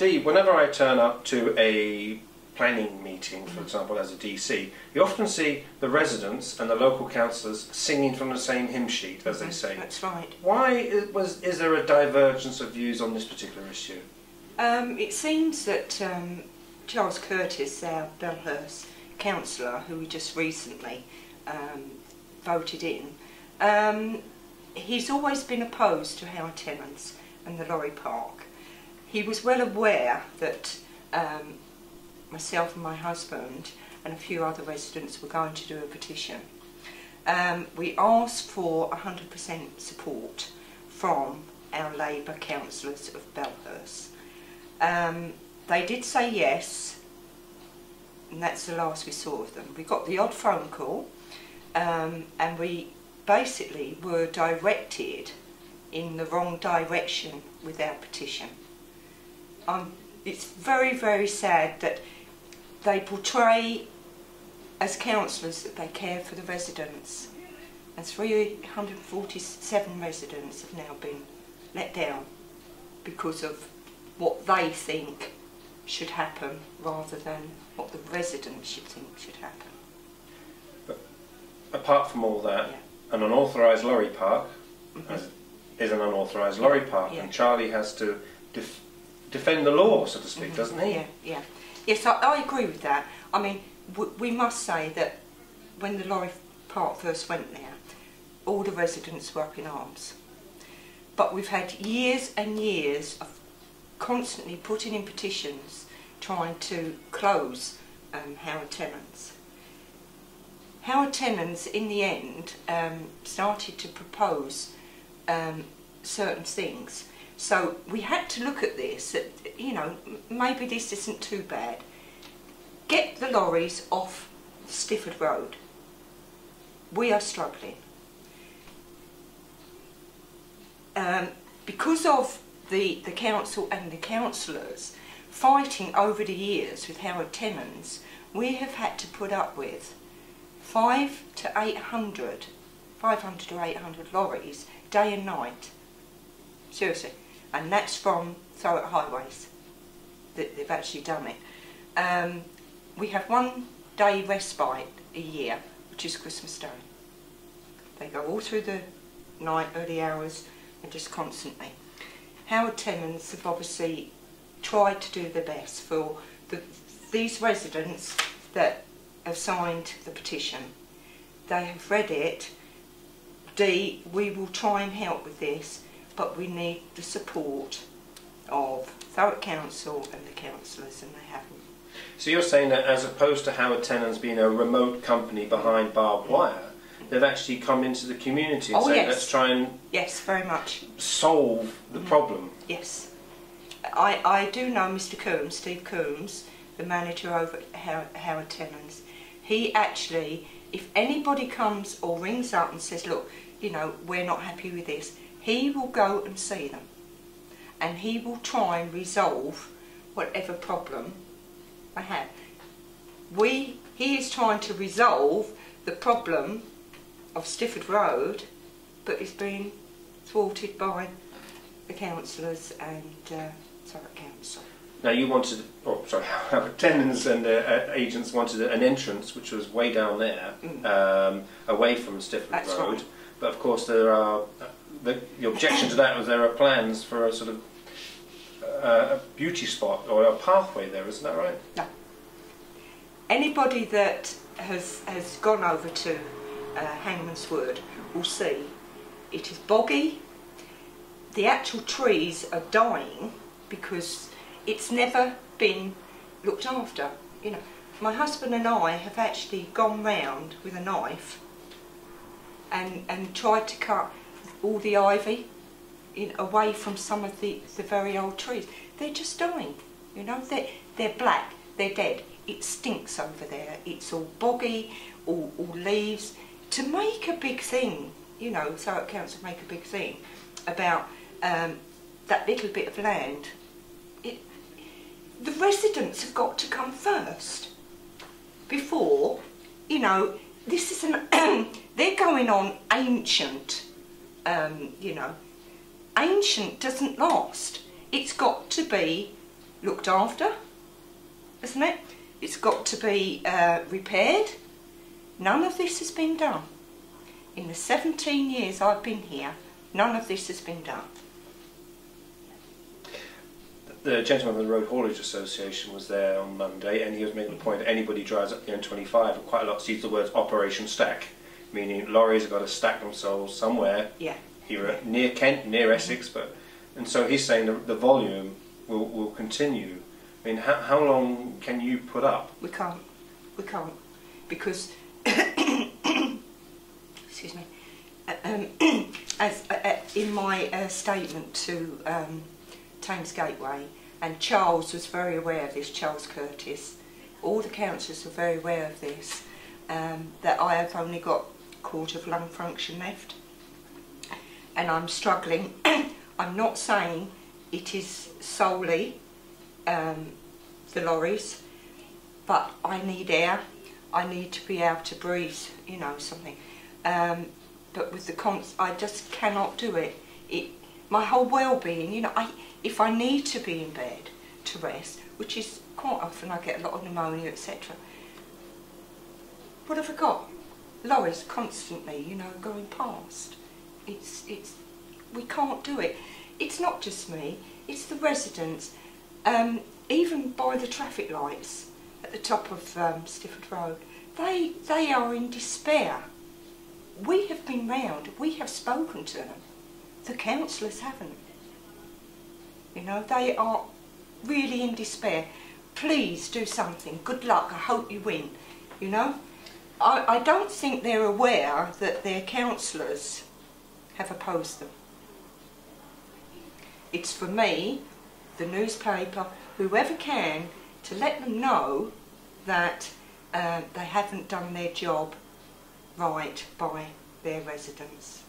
Dee, whenever I turn up to a planning meeting, for example, as a DC, you often see the residents and the local councillors singing from the same hymn sheet, as they say. That's right. Why was is there a divergence of views on this particular issue? Um, it seems that um, Charles Curtis, our Belhus councillor, who we just recently um, voted in, um, he's always been opposed to Howard Tenens and the lorry park. He was well aware that um, myself and my husband and a few other residents were going to do a petition. Um, we asked for 100% support from our Labour councillors of Belhus. Um, they did say yes, and that's the last we saw of them. We got the odd phone call, um, and we basically were directed in the wrong direction with our petition. Um, it's very, very sad that they portray as councillors that they care for the residents. And 347 residents have now been let down because of what they think should happen rather than what the residents should think should happen. But apart from all that, Yeah. an unauthorised lorry park Mhm. is an unauthorised lorry park, Yeah. and Charlie has to defend the law, so to speak, Mhm. doesn't he? Yeah, yeah. Yes, I, I agree with that. I mean, we must say that when the lorry park first went there, all the residents were up in arms. But we've had years and years of constantly putting in petitions trying to close um, Howard Tenens. Howard Tenens, in the end, um, started to propose um, certain things. So we had to look at this, that, you know, maybe this isn't too bad. Get the lorries off Stifford Road. We are struggling. Um, because of the, the council and the councillors fighting over the years with Howard Tenens, we have had to put up with five to 800, 500 to 800 lorries day and night. Seriously. And that's from Thurrock Highways. That they've actually done it. Um, we have one day respite a year, which is Christmas Day. They go all through the night, early hours, and just constantly. Howard Tenens have obviously tried to do their best for the, these residents that have signed the petition. They have read it. D, we will try and help with this, but we need the support of Thurrock Council and the councillors, and they haven't. So you're saying that as opposed to Howard Tenens being a remote company behind barbed wire, they've actually come into the community and Oh, said, yes. let's try and Yes, very much. solve the Mhm. problem. Yes. I, I do know Mr. Coombs, Steve Coombs, the manager over at Howard, Howard Tenens. He actually, if anybody comes or rings up and says, look, you know, we're not happy with this, he will go and see them. And he will try and resolve whatever problem they have. We, he is trying to resolve the problem of Stifford Road, but it's been thwarted by the councillors and uh, Thurrock Council. Now you wanted, oh sorry, Howard Tenens and uh, uh, agents wanted an entrance which was way down there, Mm. um, away from Stifford That's Road. right. But of course there are, the, the objection to that was there are plans for a sort of uh, a beauty spot or a pathway there, isn't that right? No. Anybody that has, has gone over to uh, Hangman's Wood will see it is boggy. The actual trees are dying because it's never been looked after. You know, my husband and I have actually gone round with a knife and and tried to cut all the ivy in, away from some of the, the very old trees. They're just dying. You know, they're, they're black, they're dead. It stinks over there. It's all boggy, all, all leaves. To make a big thing, you know, Thurrock Council make a big thing about um, that little bit of land. It, the residents have got to come first before, you know, this is an, they're going on ancient, um, you know, ancient doesn't last. It's got to be looked after, isn't it? It's got to be uh, repaired. None of this has been done. In the 17 years I've been here, none of this has been done. The gentleman from the Road Haulage Association was there on Monday and he was making the point that anybody drives up the M25 and quite a lot sees the words Operation Stack, meaning lorries have got to stack themselves somewhere, Yeah. here near Kent, near Essex, but and so he's saying the, the volume will, will continue. I mean, how, how long can you put up? We can't. We can't. Because, excuse me, Uh, um, as uh, uh, in my uh, statement to um, Thames Gateway, and Charles was very aware of this, Charles Curtis, all the councillors were very aware of this, um, that I have only got quarter of lung function left. And I'm struggling. I'm not saying it is solely um, the lorries, but I need air. I need to be able to breathe, you know, something. Um, but with the cons, I just cannot do it. It, my whole well-being, you know, I, if I need to be in bed to rest, which is quite often I get a lot of pneumonia, etc. What have I got? Lorries constantly, you know, going past. It's, it's, we can't do it. It's not just me, it's the residents. Um, even by the traffic lights at the top of um, Stifford Road, they, they are in despair. We have been round, we have spoken to them. The councillors haven't. You know, they are really in despair. Please do something. Good luck. I hope you win. You know, I, I don't think they're aware that their councillors have opposed them. It's for me, the newspaper, whoever can, to let them know that uh, they haven't done their job right by their residents.